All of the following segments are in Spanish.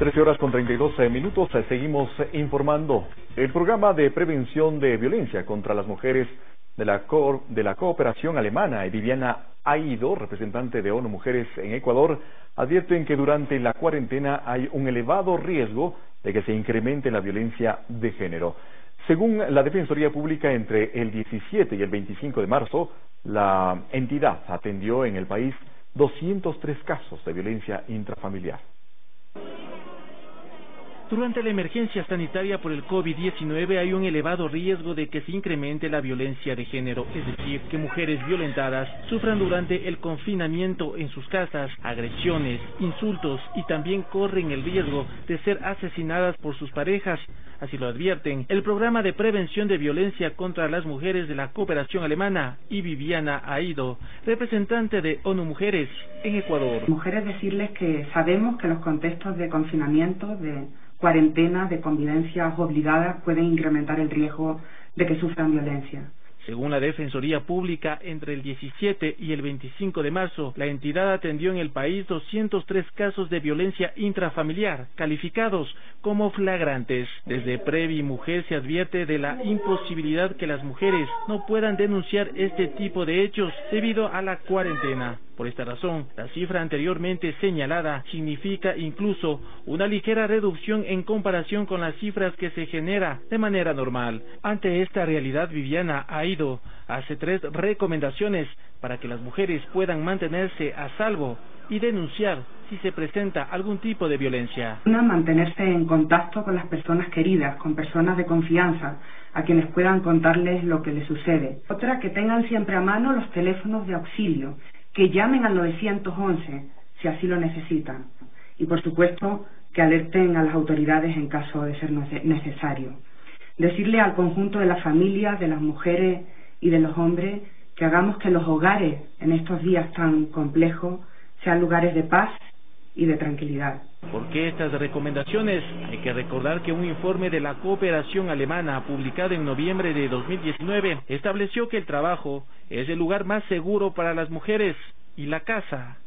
13 horas con 32 minutos, eh, seguimos informando. El programa de prevención de violencia contra las mujeres de la, de la cooperación alemana, Viviana Aido, representante de ONU Mujeres en Ecuador, advierten que durante la cuarentena hay un elevado riesgo de que se incremente la violencia de género. Según la Defensoría Pública, entre el 17 y el 25 de marzo, la entidad atendió en el país 203 casos de violencia intrafamiliar. Durante la emergencia sanitaria por el COVID-19 hay un elevado riesgo de que se incremente la violencia de género, es decir, que mujeres violentadas sufran durante el confinamiento en sus casas agresiones, insultos y también corren el riesgo de ser asesinadas por sus parejas. Así lo advierten el programa de prevención de violencia contra las mujeres de la cooperación alemana y Viviana Aido, representante de ONU Mujeres en Ecuador. Mujeres decirles que sabemos que los contextos de confinamiento, de cuarentena, de convivencias obligadas pueden incrementar el riesgo de que sufran violencia. Según la Defensoría Pública, entre el 17 y el 25 de marzo, la entidad atendió en el país 203 casos de violencia intrafamiliar, calificados como flagrantes. Desde Previ Mujer se advierte de la imposibilidad que las mujeres no puedan denunciar este tipo de hechos debido a la cuarentena. Por esta razón, la cifra anteriormente señalada significa incluso una ligera reducción en comparación con las cifras que se genera de manera normal. Ante esta realidad, Viviana ha ido hace tres recomendaciones para que las mujeres puedan mantenerse a salvo y denunciar si se presenta algún tipo de violencia. Una, mantenerse en contacto con las personas queridas, con personas de confianza, a quienes puedan contarles lo que les sucede. Otra, que tengan siempre a mano los teléfonos de auxilio que llamen al 911 si así lo necesitan y por supuesto que alerten a las autoridades en caso de ser necesario. Decirle al conjunto de la familia, de las mujeres y de los hombres que hagamos que los hogares en estos días tan complejos sean lugares de paz y de tranquilidad. ¿Por qué estas recomendaciones? Hay que recordar que un informe de la cooperación alemana publicado en noviembre de 2019 estableció que el trabajo es el lugar más seguro para las mujeres y la casa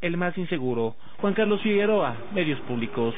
el más inseguro. Juan Carlos Figueroa, Medios Públicos.